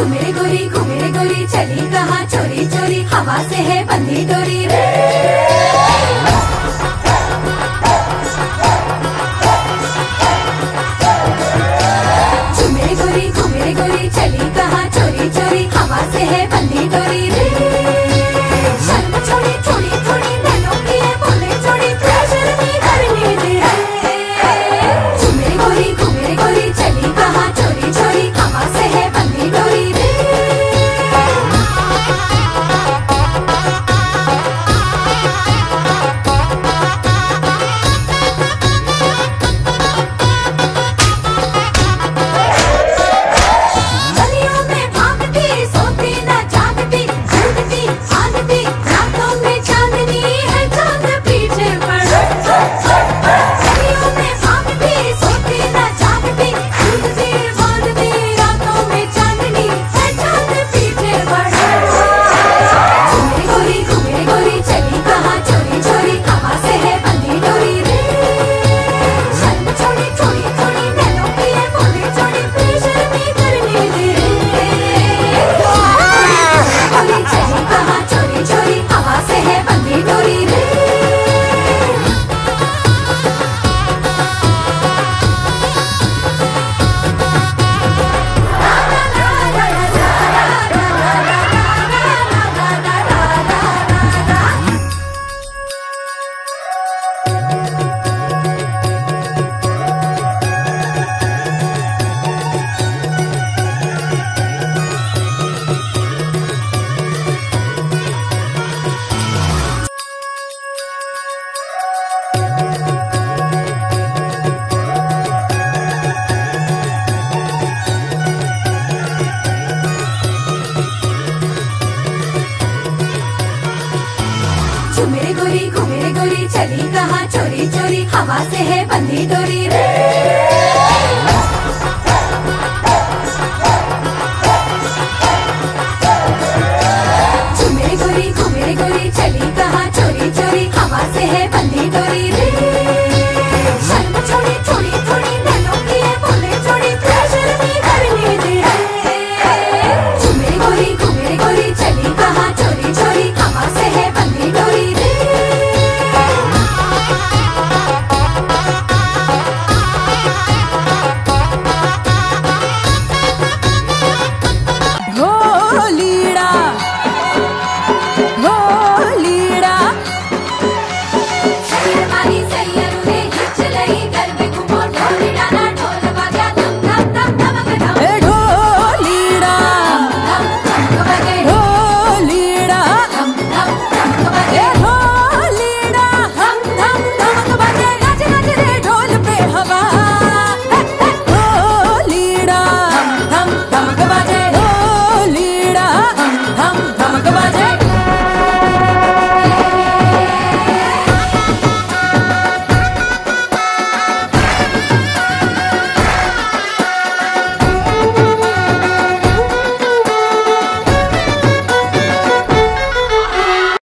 घुमरे गोरी घुमरे गोरी चली कहा? चोरी चोरी हवा से है बंदी डोरी। चली कहाँ? चोरी चोरी हवा से है बंदी डोरी रे।